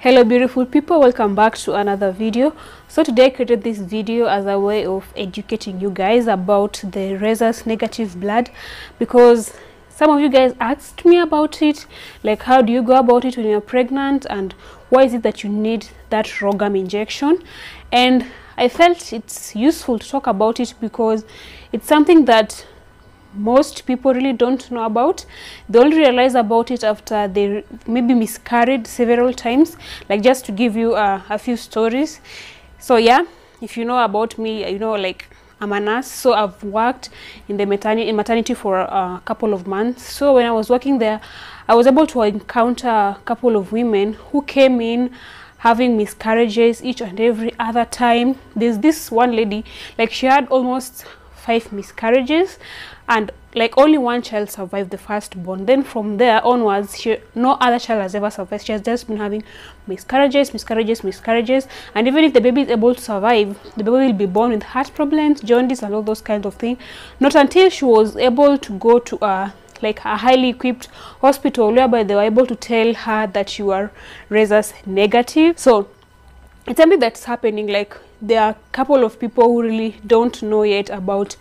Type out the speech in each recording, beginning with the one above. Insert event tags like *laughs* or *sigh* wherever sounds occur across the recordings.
hello beautiful people. Welcome back to another video. So today i created this video as a way of educating you guys about the rhesus negative blood because some of you guys asked me about it like how do you go about it when you're pregnant and why is it that you need that RhoGAM injection? And i felt it's useful to talk about it because it's something that most people really don't know about. They only realize about it after they maybe miscarried several times. Like just to give you uh, a few stories. So yeah if you know about me you know like I'm a nurse. So I've worked in the maternity in maternity for a couple of months. So when I was working there I was able to encounter a couple of women who came in having miscarriages each and every other time. There's this one lady like she had almost five miscarriages and like only one child survived the firstborn then from there onwards she, no other child has ever survived. She has just been having miscarriages miscarriages miscarriages. And even if the baby is able to survive the baby will be born with heart problems jaundice and all those kinds of things. Not until she was able to go to a like a highly equipped hospital whereby they were able to tell her that you are rhesus negative. So it's something that's happening like there are a couple of people who really don't know yet about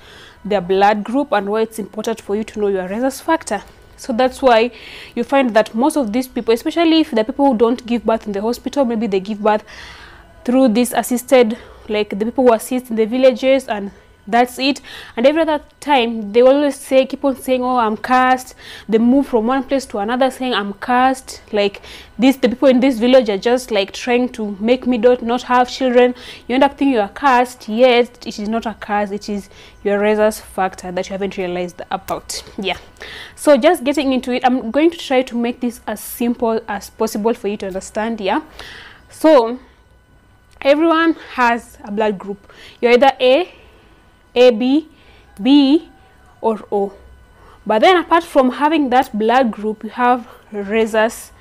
their blood group and why it's important for you to know your rhesus factor. So that's why you find that most of these people especially if the people who don't give birth in the hospital maybe they give birth through this assisted like the people who assist in the villages and that's it. And every other time they always say keep on saying oh i'm cursed. They move from one place to another saying i'm cursed. Like this the people in this village are just like trying to make me not not have children. You end up thinking you are cursed yet it is not a curse. It is your rhesus factor that you haven't realized about. Yeah. So just getting into it i'm going to try to make this as simple as possible for you to understand yeah? So everyone has a blood group. You're either a a, B, B or O. But then apart from having that blood group, you have rhesus,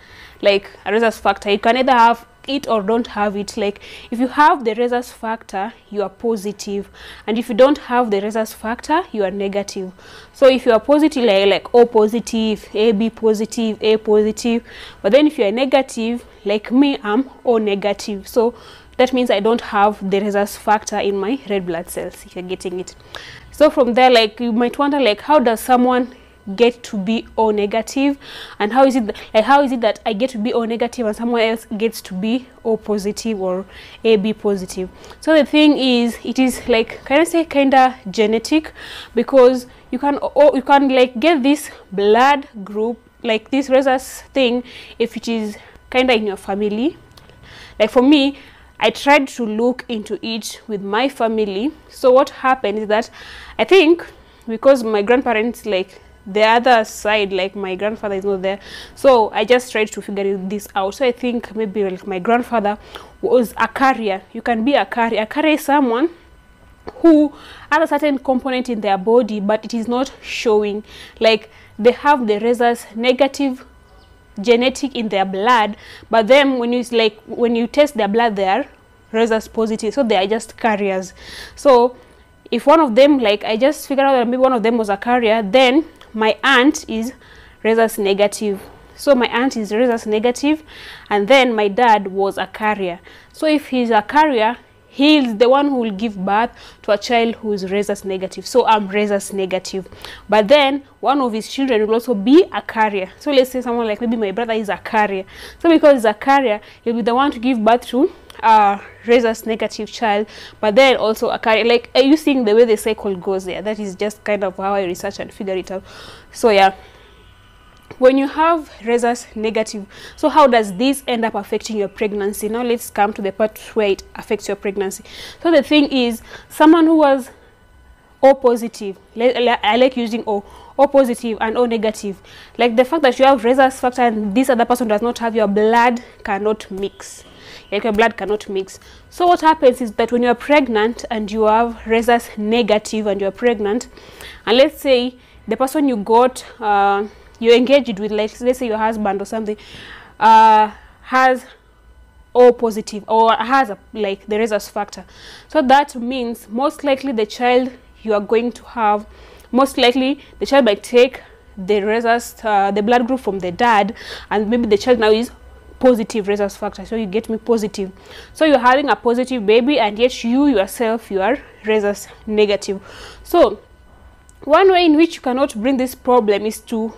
like a rhesus factor. You can either have it or don't have it. Like if you have the rhesus factor, you are positive. And if you don't have the rhesus factor, you are negative. So if you are positive, like, like O positive, AB positive, A positive. But then if you are negative, like me, I'm O negative. So that means I don't have the rhesus factor in my red blood cells if you're getting it. So from there like you might wonder like how does someone get to be O negative? And how is it like how is it that I get to be O negative and someone else gets to be O positive or AB positive? So the thing is it is like can I say kind of genetic? Because you can you can like get this blood group like this rhesus thing if it is kind of in your family. Like for me I tried to look into it with my family. So what happened is that I think because my grandparents like the other side like my grandfather is not there. So i just tried to figure this out. So i think maybe like my grandfather was a carrier. You can be a carrier a carrier is someone who has a certain component in their body but it is not showing. Like they have the rhesus negative genetic in their blood but then when you like when you test their blood they are rhesus positive. So they are just carriers. So if one of them like i just figured out that maybe one of them was a carrier then my aunt is rhesus negative. So my aunt is rhesus negative and then my dad was a carrier. So if he's a carrier he's the one who will give birth to a child who is rhesus negative. So i'm rhesus negative. But then one of his children will also be a carrier. So let's say someone like maybe my brother is a carrier. So because he's a carrier he'll be the one to give birth to a rhesus negative child but then also a carrier. Like are you seeing the way the cycle goes there? That is just kind of how i research and figure it out. So yeah when you have rhesus negative so how does this end up affecting your pregnancy? Now let's come to the part where it affects your pregnancy. So the thing is someone who was o positive i like using o o positive and o negative. Like the fact that you have rhesus factor and this other person does not have your blood cannot mix. Like your blood cannot mix. So what happens is that when you are pregnant and you have rhesus negative and you are pregnant and let's say the person you got uh, you engaged with like let's say your husband or something uh, has O positive or has a, like the rhesus factor. So that means most likely the child you are going to have most likely the child might take the rhesus uh, the blood group from the dad and maybe the child now is positive rhesus factor. So you get me positive. So you're having a positive baby and yet you yourself you are rhesus negative. So one way in which you cannot bring this problem is to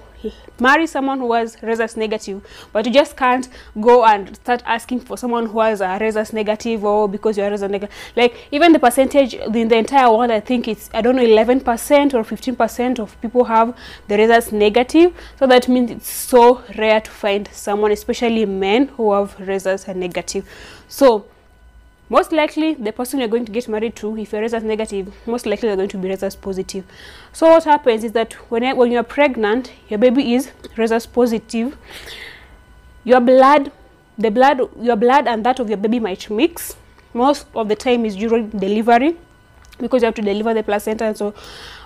marry someone who has rhesus negative but you just can't go and start asking for someone who has a rhesus negative or because you're rhesus negative. Like even the percentage in the entire world i think it's i don't know 11 percent or 15 percent of people have the rhesus negative. So that means it's so rare to find someone especially men who have rhesus negative. So most likely the person you're going to get married to if you're rhesus negative most likely they're going to be rhesus positive. So what happens is that when, when you're pregnant your baby is rhesus positive. Your blood the blood your blood and that of your baby might mix. Most of the time is during delivery because you have to deliver the placenta and so.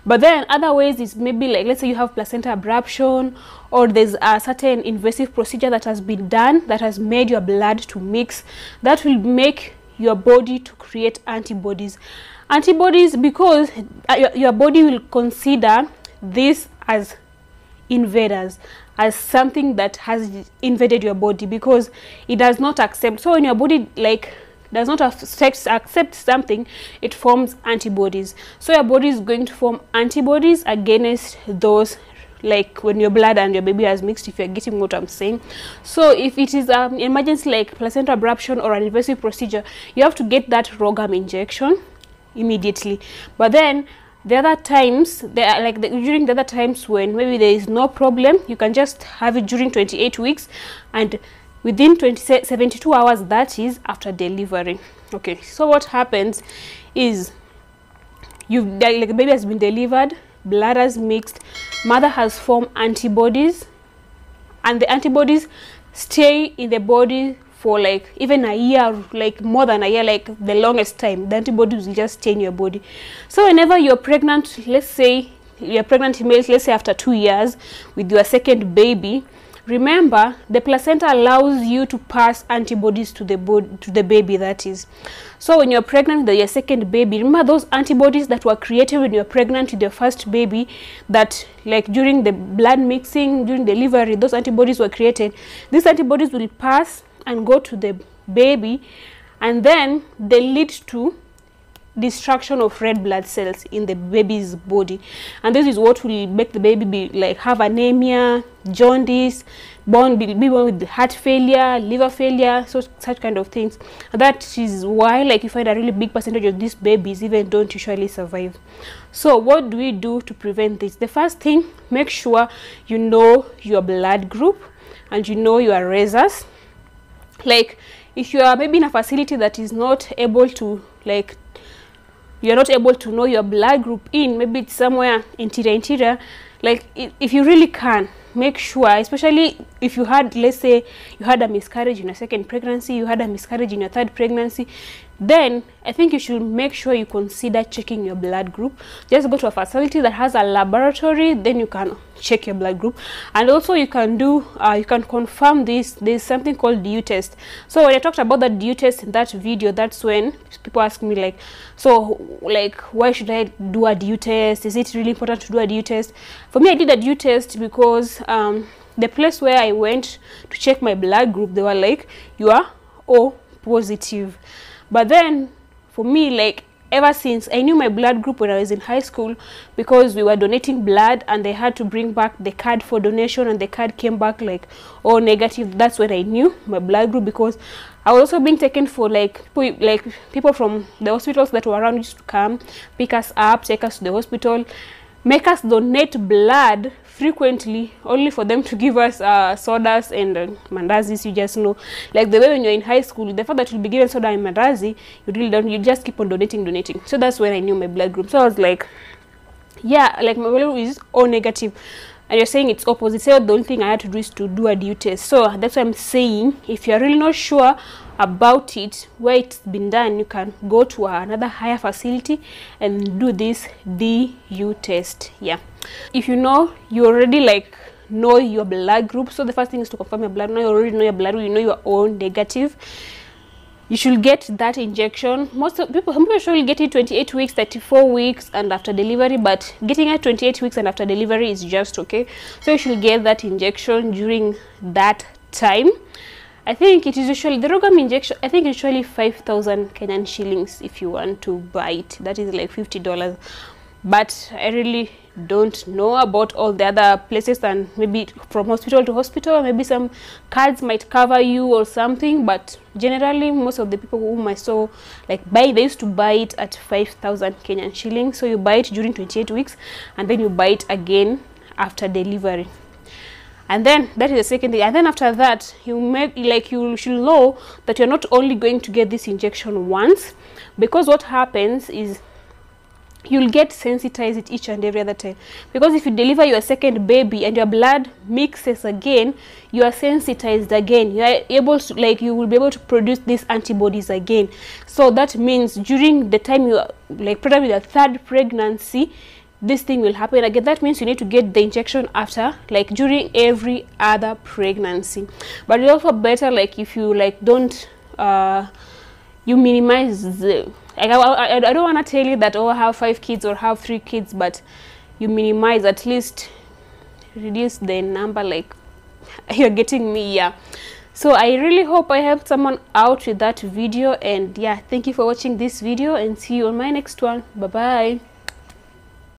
But then other ways is maybe like let's say you have placenta abruption or there's a certain invasive procedure that has been done that has made your blood to mix. That will make your body to create antibodies. Antibodies because uh, your, your body will consider this as invaders as something that has invaded your body because it does not accept. So when your body like does not accept, accept something it forms antibodies. So your body is going to form antibodies against those like when your blood and your baby has mixed if you're getting what i'm saying. So if it is um, an emergency like placenta abruption or an invasive procedure you have to get that RhoGAM injection immediately. But then the other times there are uh, like the, during the other times when maybe there is no problem you can just have it during 28 weeks and within 20 72 hours that is after delivery. Okay so what happens is you like the baby has been delivered blood has mixed mother has formed antibodies and the antibodies stay in the body for like even a year like more than a year like the longest time. The antibodies will just stay in your body. So whenever you're pregnant let's say you're pregnant let's say after two years with your second baby remember the placenta allows you to pass antibodies to the to the baby that is. So when you're pregnant with your second baby remember those antibodies that were created when you're pregnant with your first baby that like during the blood mixing during delivery those antibodies were created. These antibodies will pass and go to the baby and then they lead to destruction of red blood cells in the baby's body. And this is what will make the baby be like have anemia jaundice born be, born with heart failure liver failure so such kind of things. And that is why like you find a really big percentage of these babies even don't usually survive. So what do we do to prevent this? The first thing make sure you know your blood group and you know your rhesus. Like if you are maybe in a facility that is not able to like you're not able to know your blood group in maybe it's somewhere interior interior like if you really can make sure especially if you had let's say you had a miscarriage in your second pregnancy you had a miscarriage in your third pregnancy then I think you should make sure you consider checking your blood group. Just go to a facility that has a laboratory, then you can check your blood group. And also you can do, uh, you can confirm this, there's something called DU test. So when I talked about the DU test in that video, that's when people ask me like, so like, why should I do a DU test? Is it really important to do a DU test? For me, I did a DU test because um, the place where I went to check my blood group, they were like, you are O positive. But then for me, like ever since I knew my blood group when I was in high school because we were donating blood and they had to bring back the card for donation and the card came back like all negative. That's when I knew my blood group because I was also being taken for like people, like people from the hospitals that were around used to come pick us up take us to the hospital make us donate blood frequently only for them to give us uh, sodas and uh, mandazis you just know. Like the way when you're in high school the fact that you'll be given soda and mandazi you really don't you just keep on donating donating. So that's when i knew my blood group. So i was like yeah like my blood is all negative. And you're saying it's opposite. So the only thing i had to do is to do a due test. So that's why i'm saying if you're really not sure about it where it's been done you can go to another higher facility and do this DU test yeah. If you know you already like know your blood group so the first thing is to confirm your blood. Now you already know your blood you know your own negative. You should get that injection. Most people some people should get it 28 weeks 34 weeks and after delivery but getting at 28 weeks and after delivery is just okay. So you should get that injection during that time I think it is usually the Rogam injection. I think usually five thousand Kenyan shillings if you want to buy it. That is like fifty dollars. But I really don't know about all the other places and maybe from hospital to hospital. Maybe some cards might cover you or something. But generally, most of the people whom I saw like buy, they used to buy it at five thousand Kenyan shillings. So you buy it during twenty eight weeks, and then you buy it again after delivery and then that is the second thing. And then after that you make like you should know that you're not only going to get this injection once because what happens is you'll get sensitized each and every other time. Because if you deliver your second baby and your blood mixes again you are sensitized again. You are able to like you will be able to produce these antibodies again. So that means during the time you are like probably the third pregnancy this thing will happen. Again that means you need to get the injection after like during every other pregnancy. But it's also better like if you like don't uh you minimize the like I, I, I don't want to tell you that oh have five kids or have three kids but you minimize at least reduce the number like *laughs* you're getting me yeah. So i really hope i helped someone out with that video and yeah thank you for watching this video and see you on my next one. Bye bye